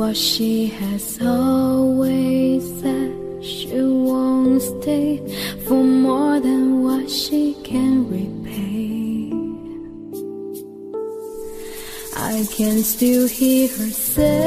what she has always said she won't stay for more than what she can repay. I can still hear her say.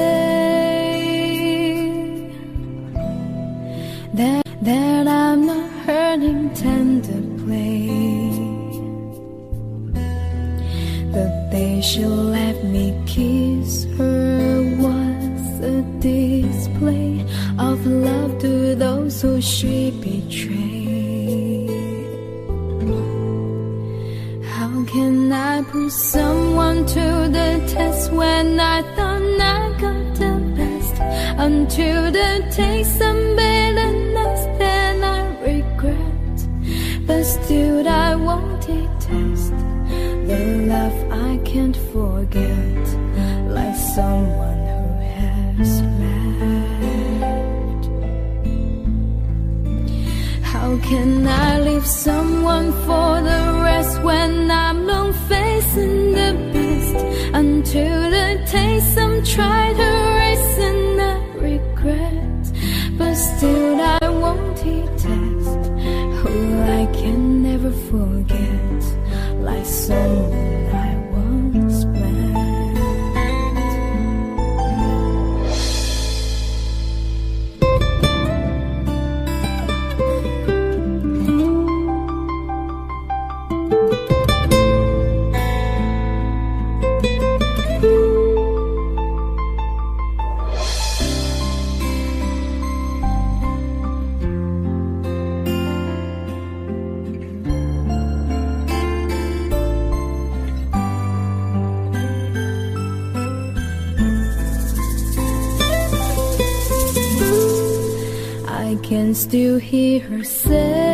still hear her say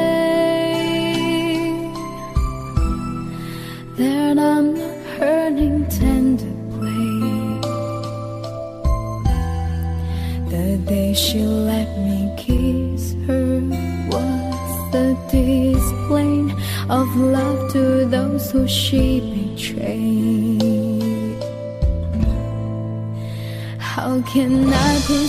that I'm not her intended way. The day she let me kiss her was the display of love to those who she betrayed. How can I be?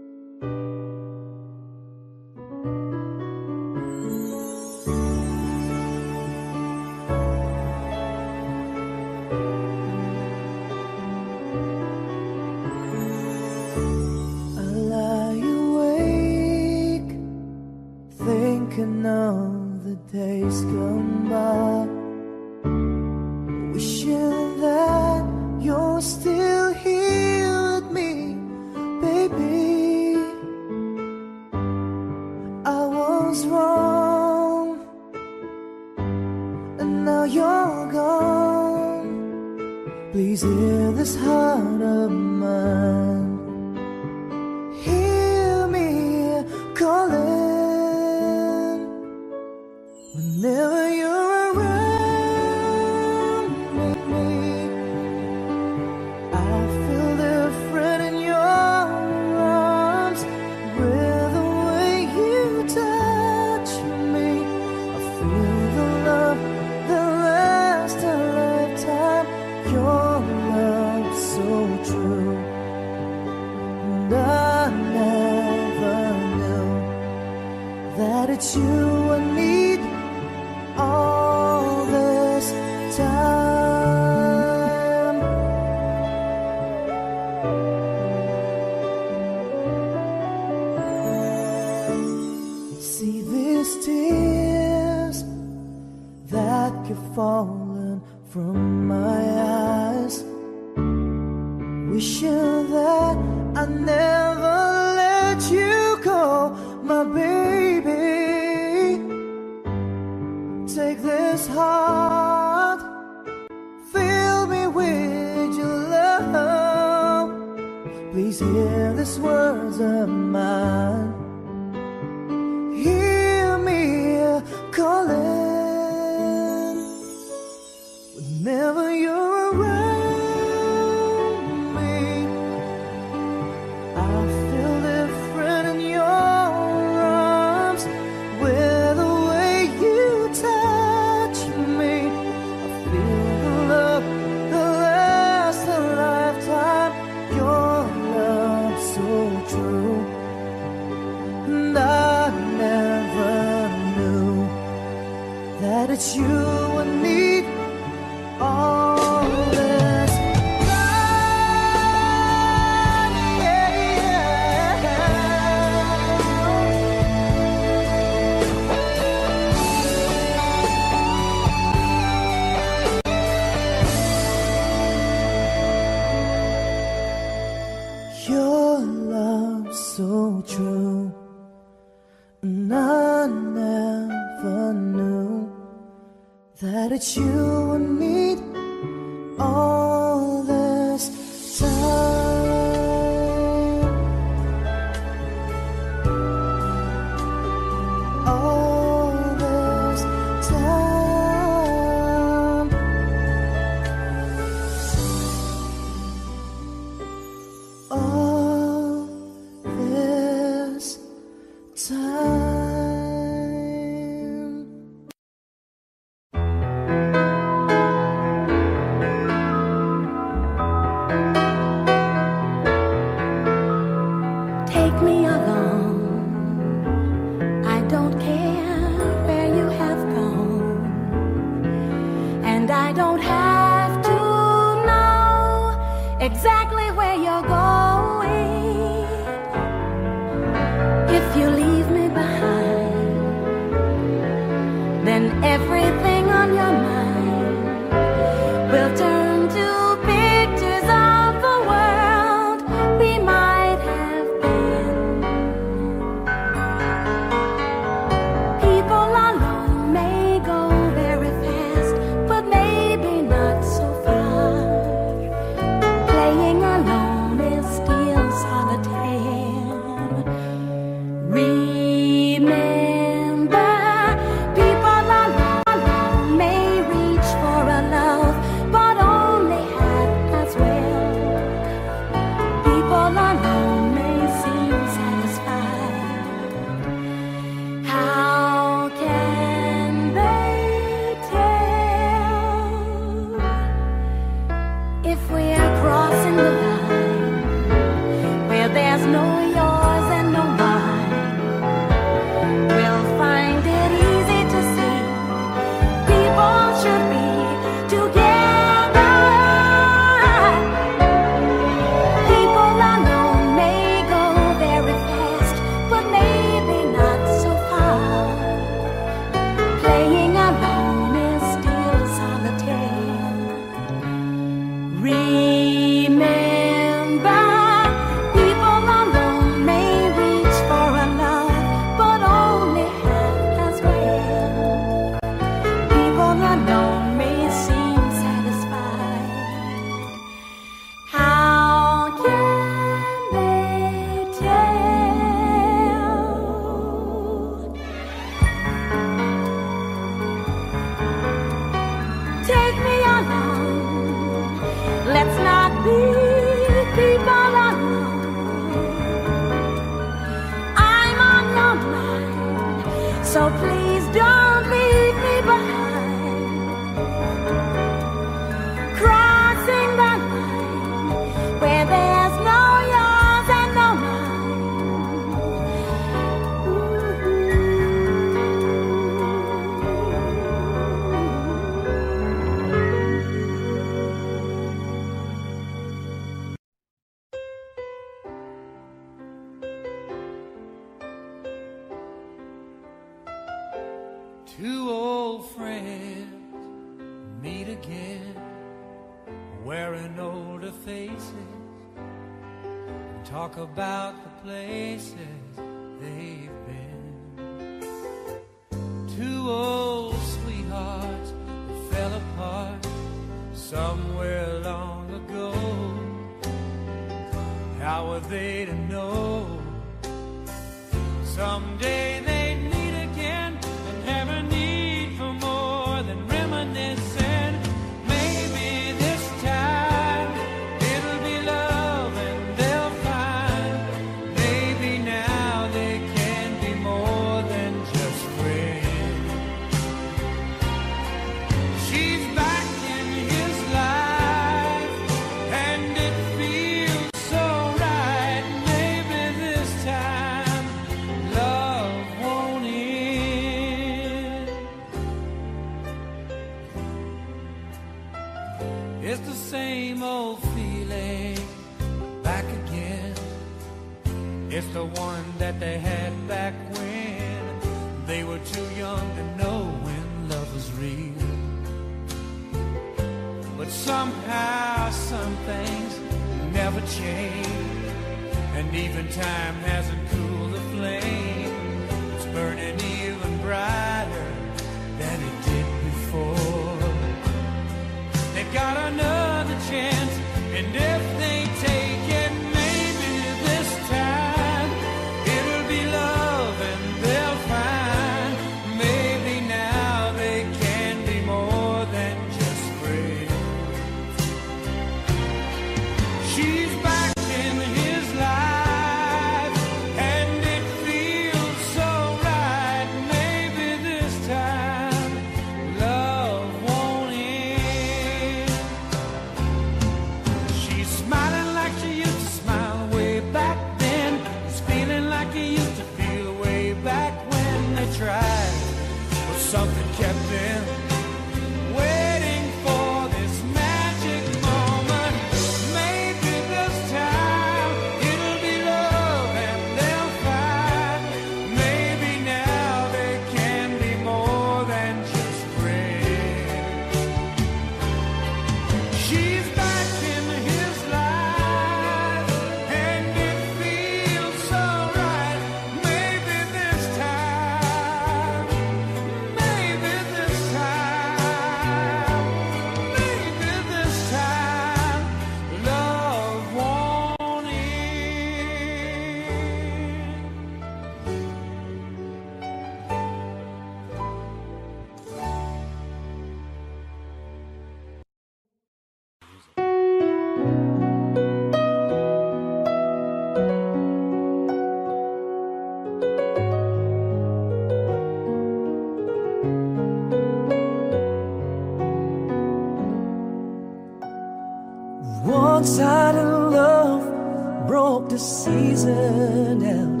the season out.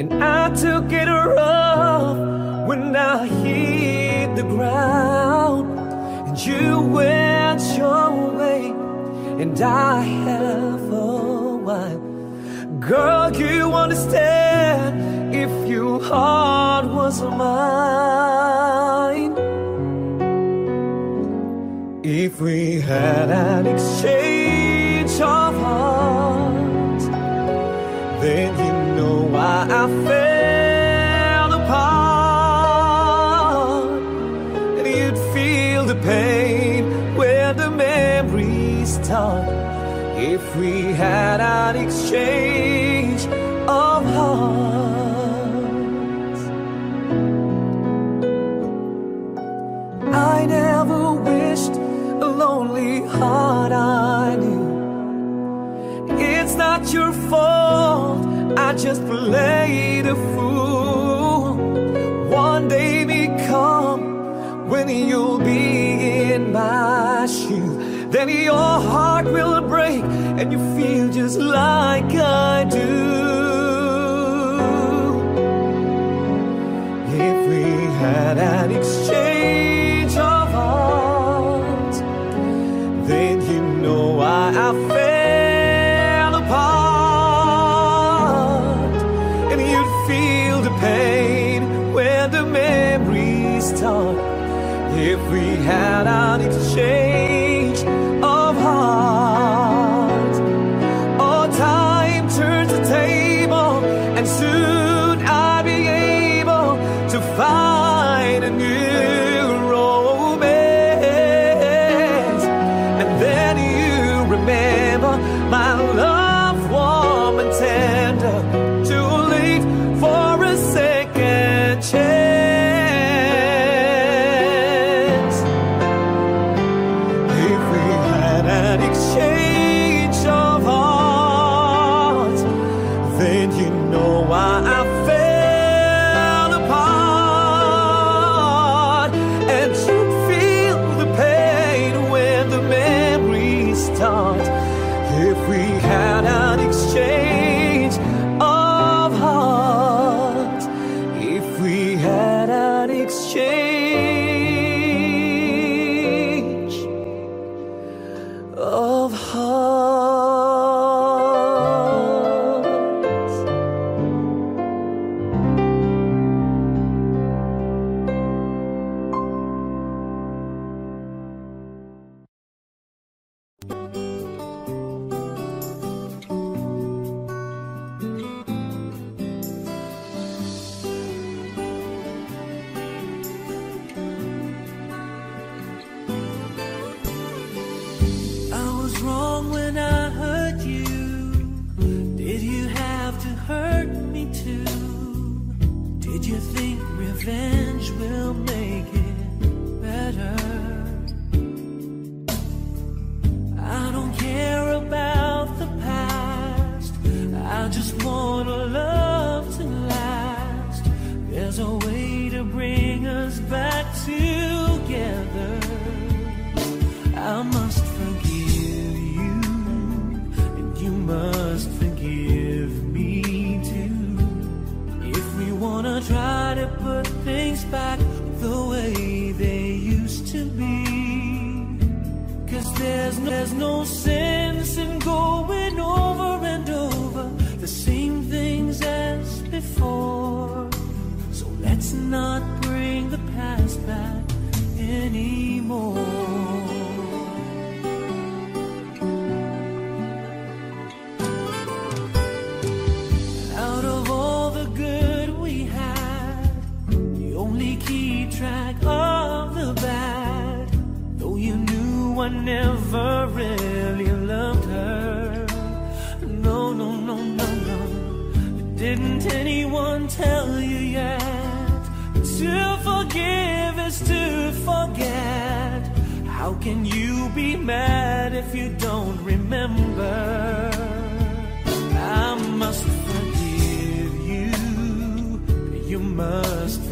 And I took it rough when I hit the ground. And you went your way, and I have a while. Girl, you understand if your heart was mine. If we had an exchange. I and you feel just like track of the bad Though you knew I never really loved her. No, no, no, no, no. Didn't anyone tell you yet To forgive is to forget? How can you be mad if you don't remember? I must forgive you. You must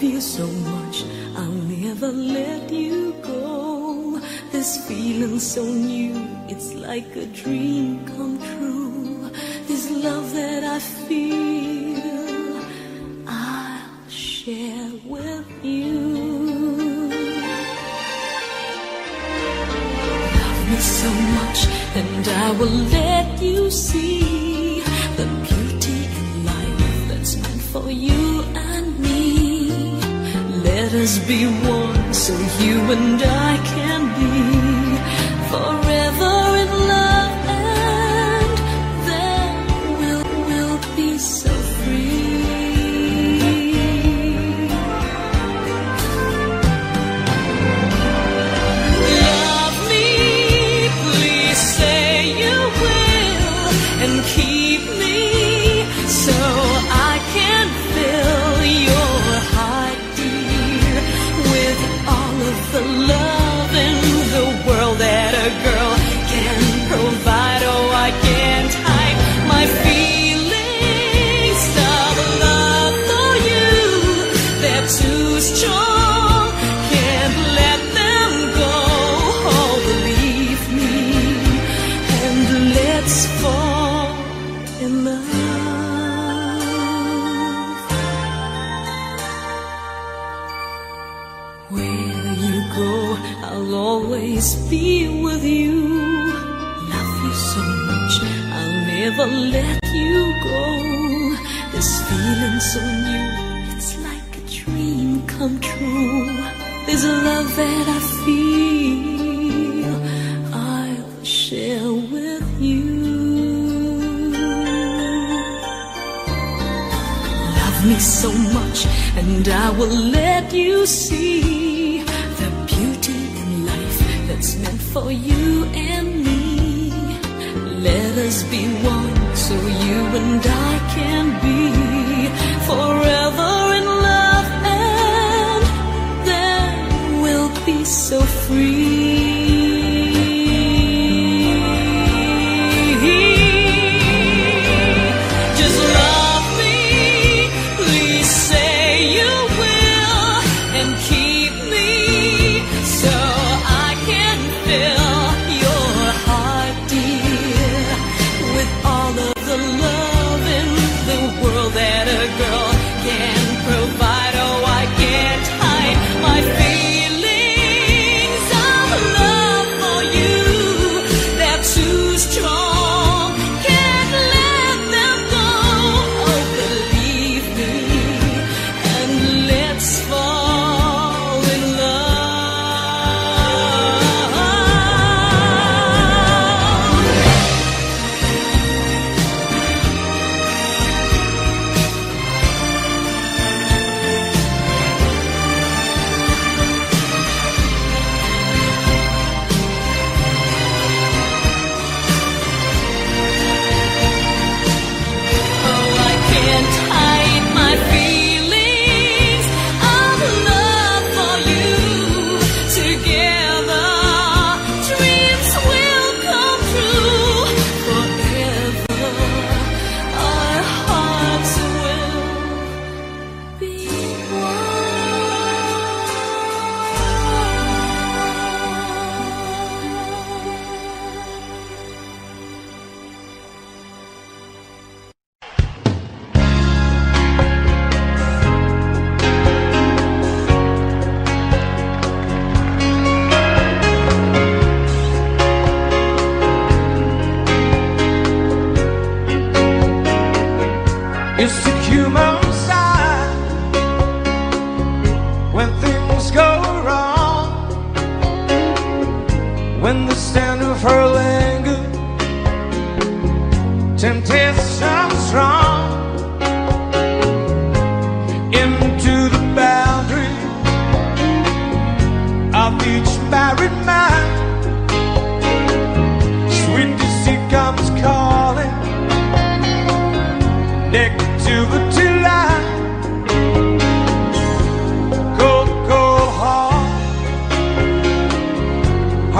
feel so much, I'll never let you go. This feeling so new, it's like a dream come true. This love that I feel, I'll share with you. Love me so much, and I will let you see Let us be one so you and I can be forever. The love that I feel I'll share with you. Love me so much, and I will let you see the beauty in life that's meant for you and me. Let us be one so you and I can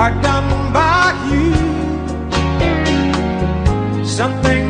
are done by you. Something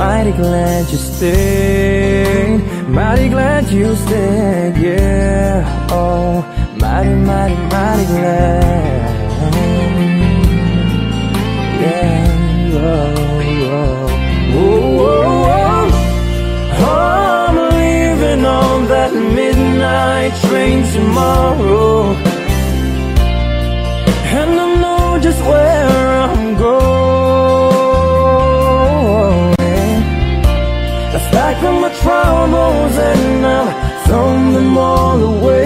Mighty glad you stayed. Mighty glad you stayed. Yeah. Oh, mighty, mighty, mighty glad. Yeah. Oh, oh. I'm leaving on that midnight train tomorrow. Broken my troubles and I've thrown them all away.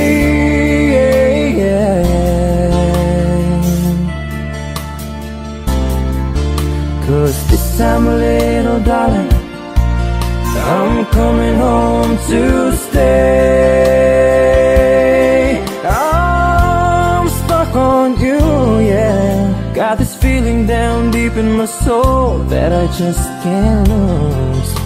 Cause this time, little darling, I'm coming home to stay. I'm stuck on you, yeah. Got this feeling down deep in my soul that I just can't lose.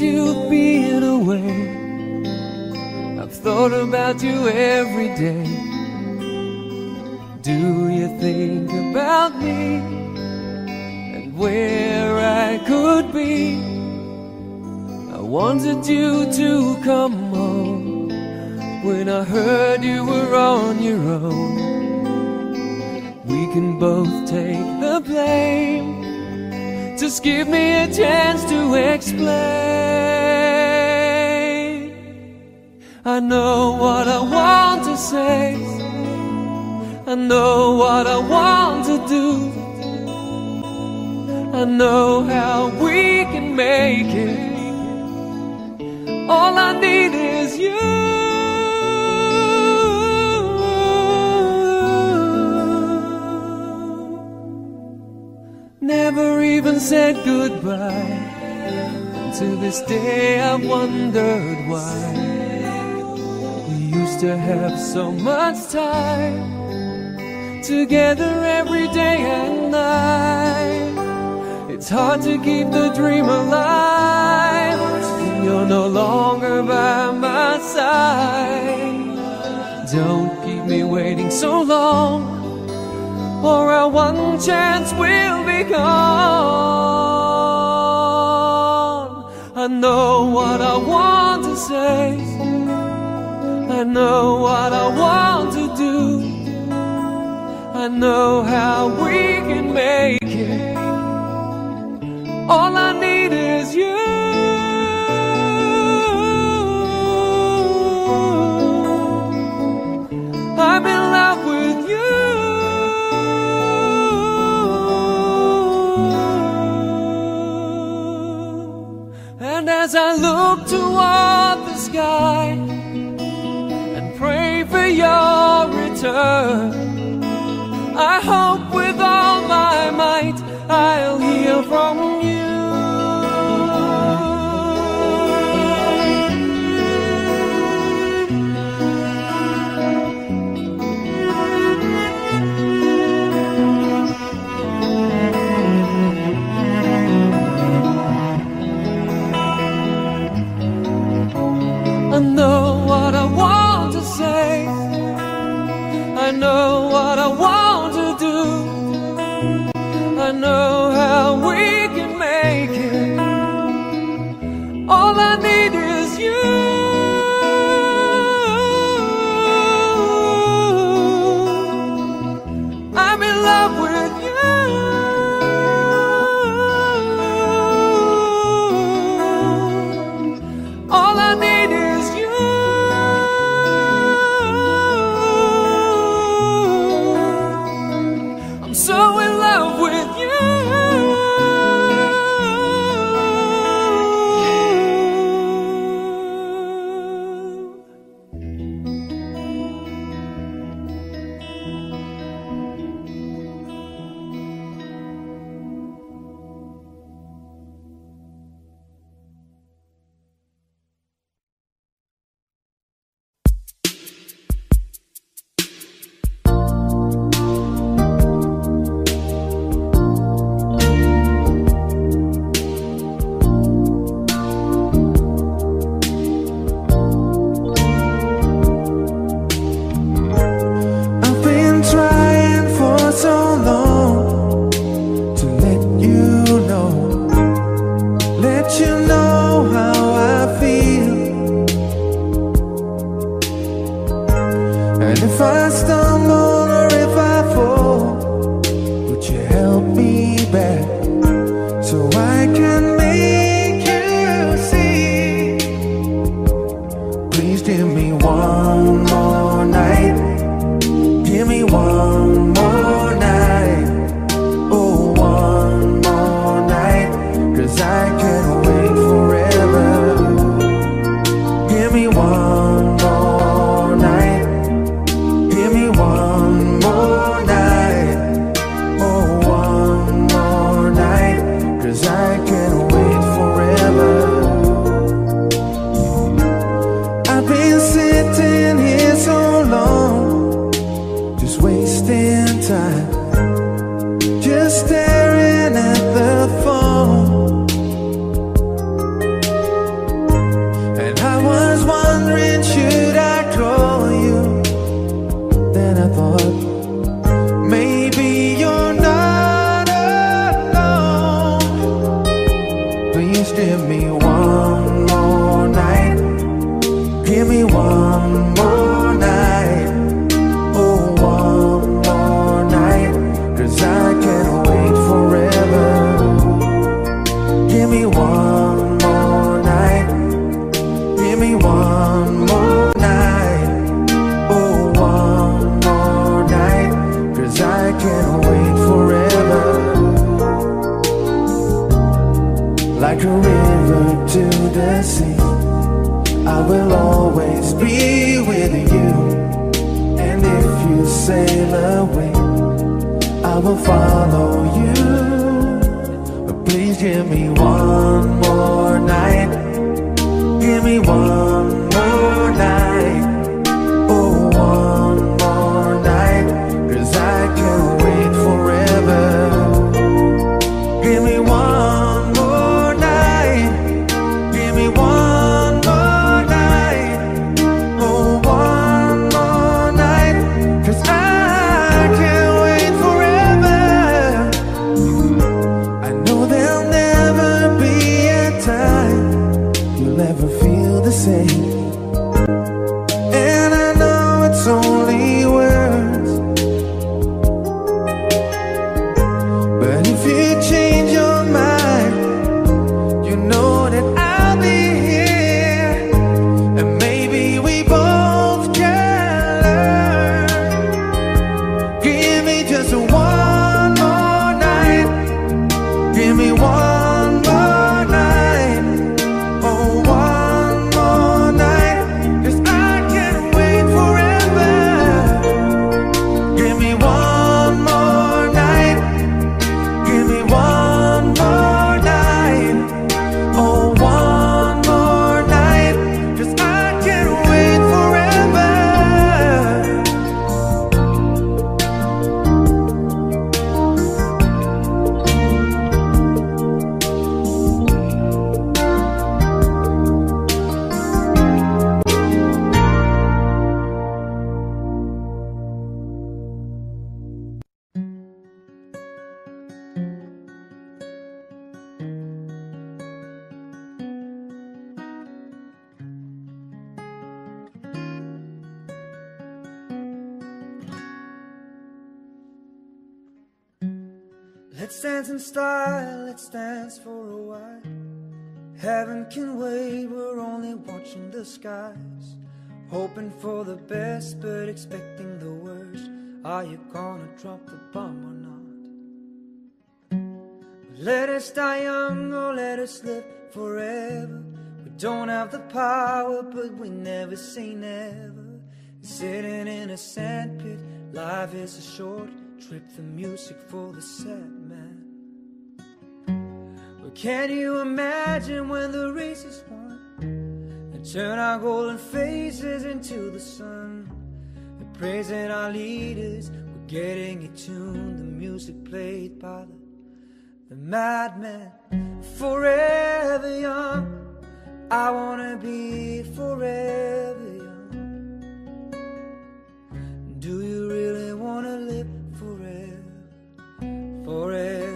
you've been away, I've thought about you every day. Do you think about me and where I could be I wanted you to come home when I heard you were on your own. We can both take the blame. Just give me a chance to explain. I know what I want to say. I know what I want to do. I know how we can make it. All I need is you. Never even said goodbye. To this day, I've wondered why. We used to have so much time together every day and night. It's hard to keep the dream alive when you're no longer by my side. Don't keep me waiting so long, or our one chance will be gone. I know what I want to say, I know what I want to do. I know how we can make it. All I toward the sky and pray for your return, I hope with all my might I'll hear from best, but expecting the worst. Are you gonna drop the bomb or not? Let us die young or let us live forever. We don't have the power, but we never say never. Sitting in a sandpit, life is a short trip. The music for the sad man. Well, can you imagine when the race is won? Turn our golden faces into the sun. And praising our leaders, we're getting it tuned. The music played by the the madman forever young. I wanna be forever young. Do you really wanna live forever, forever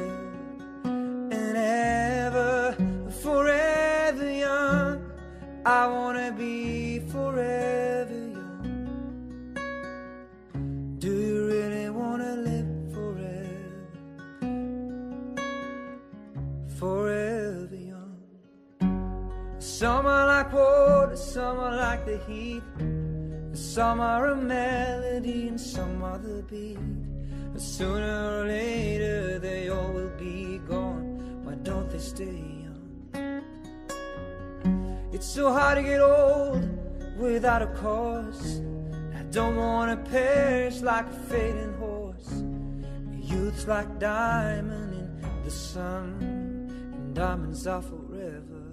I wanna be forever young. Do you really wanna live forever? forever young. Some are like water, some are like the heat. Some are a melody and some are the beat. Sooner or later they all will be gone. Why don't they stay? It's so hard to get old without a cause. I don't wanna perish like a fading horse. Youth's like diamond in the sun, and diamonds are forever.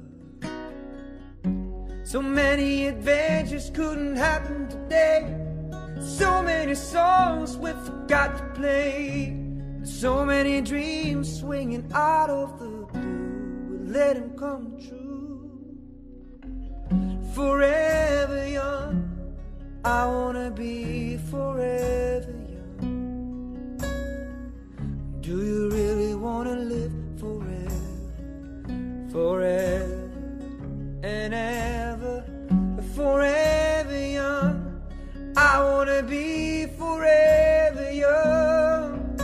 So many adventures couldn't happen today. So many songs we forgot to play. So many dreams swinging out of the blue. We let them come true. Forever young, I wanna be forever young. Do you really wanna live forever? Forever and ever, forever young. I wanna be forever young.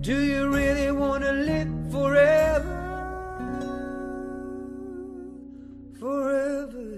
Do you really wanna live forever? Forever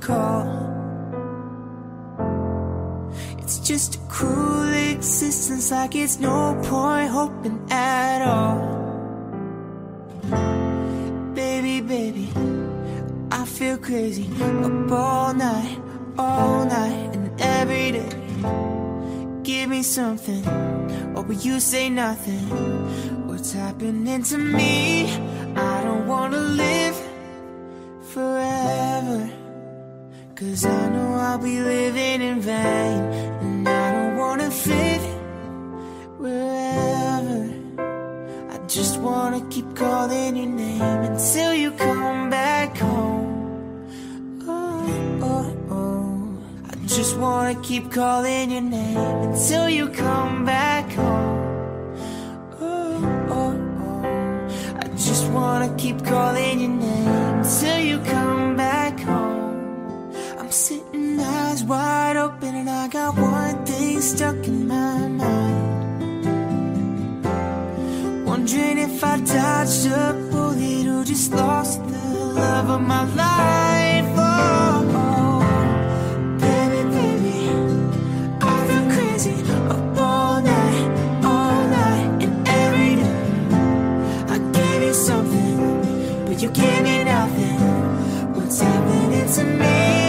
call. It's just a cruel existence, like it's no point hoping at all. Baby, baby, I feel crazy up all night, all night, and every day. Give me something, or will you say nothing? What's happening to me? I don't wanna live forever. Cause I know I'll be living in vain. And I don't wanna fit wherever. I just wanna keep calling your name until you come back home. Oh, oh, oh. I just wanna keep calling your name until you come back home. Oh, oh, oh. I just wanna keep calling your name until you come back home. Eyes wide open and I got one thing stuck in my mind. Wondering if I dodged a bullet or just lost the love of my life. Oh. baby, baby, I feel crazy up all night, all night, and every day. I gave you something, but you gave me nothing. What's happening to me?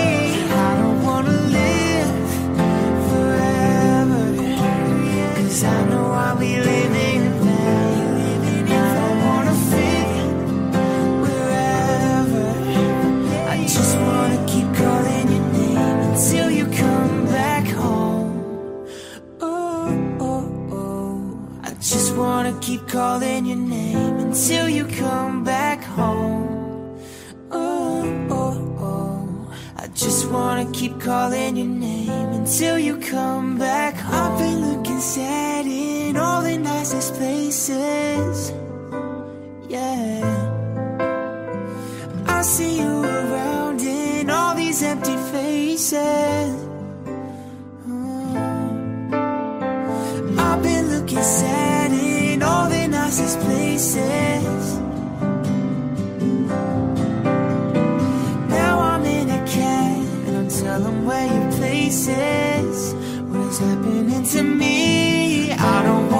Calling your name until you come back home. Oh, oh, oh. I just wanna keep calling your name until you come back home. I've been looking sad in all the nicest places. Yeah. I see you around in all these empty faces. Places. Now I'm in a cab and I'm telling where your place is. What is happening to me? I don't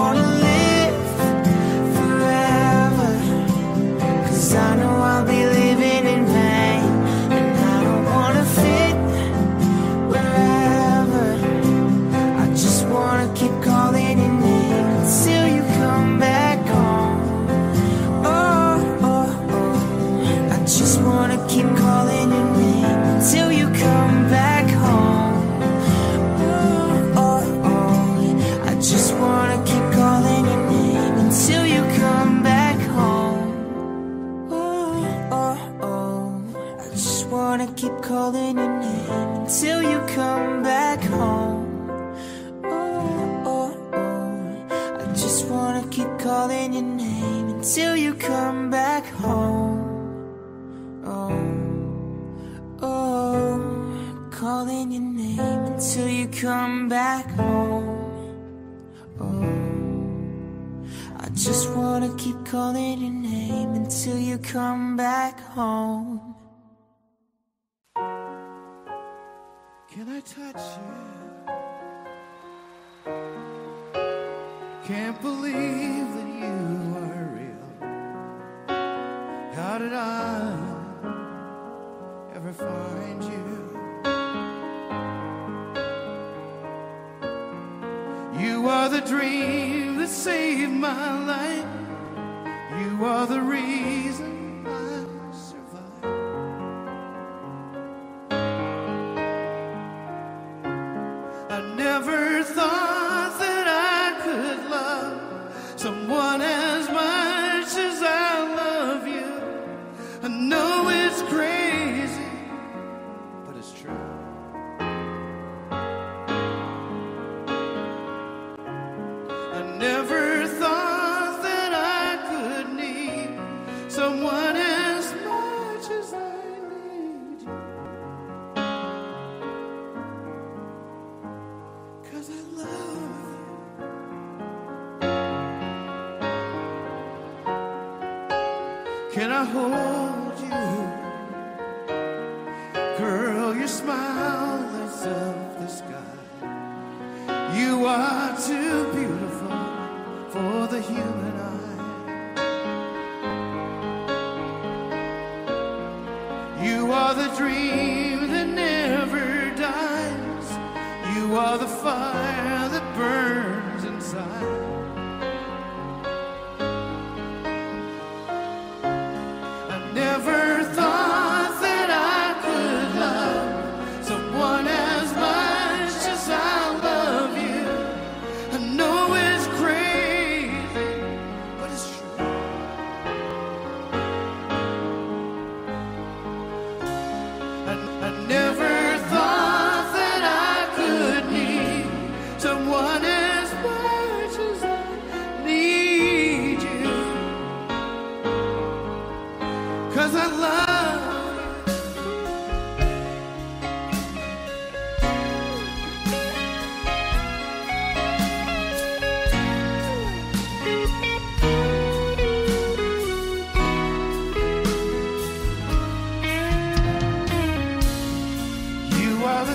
come back home. Oh, I just wanna keep calling your name until you come back home. Can I touch you? Can't believe that you are real. How did I ever find you? The dream that saved my life. You are the reason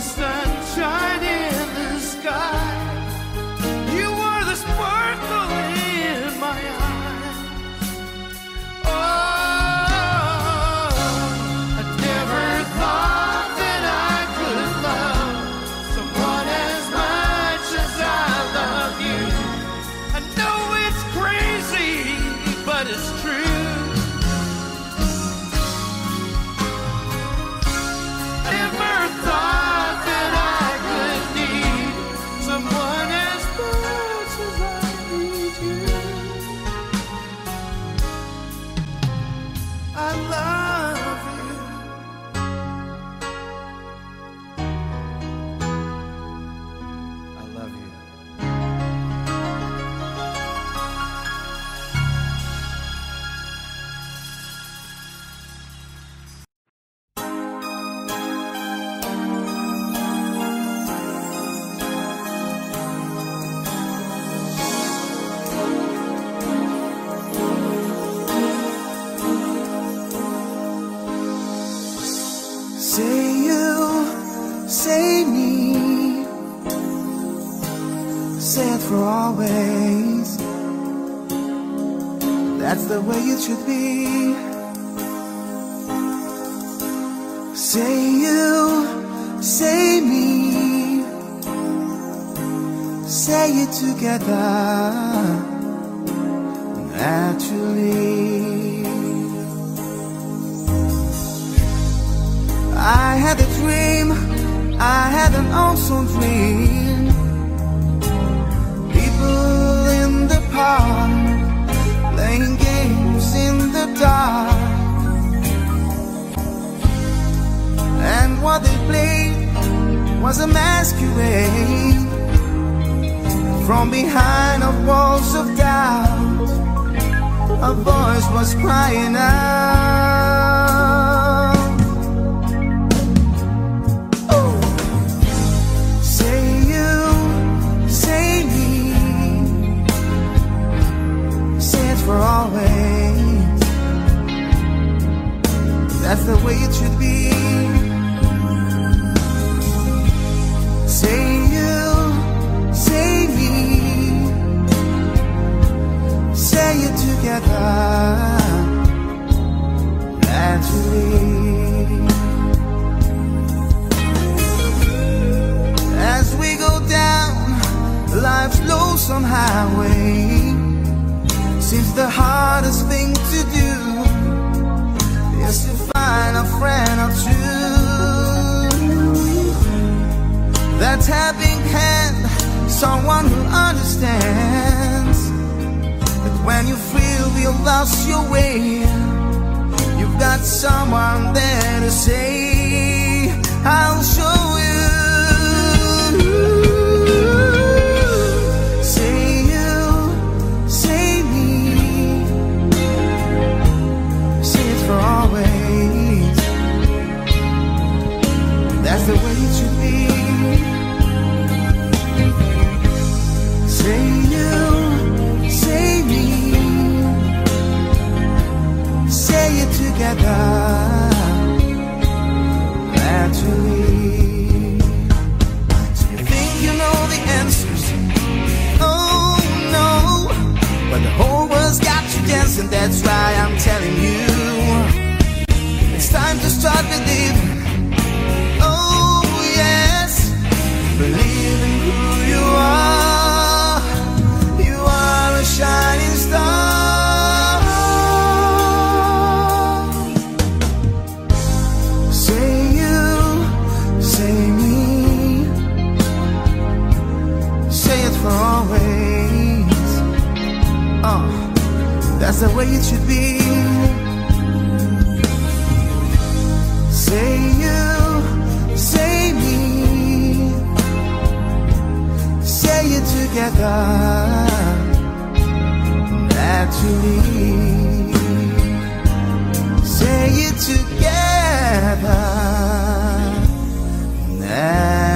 understand. that's the way it should be. Say you, say me. Say it together. Naturally. As we go down life's lonesome highway. Seems the hardest thing to do find a friend or two That's having hand Someone who understands That when you feel you lost your way You've got someone there to say I'll show you together naturally. So you think you know the answers? Oh no, but the whole world's got you dancing. That's why I'm telling you, it's time to start believing. the way it should be. Say you, say me. Say it together. Naturally Say it together. Naturally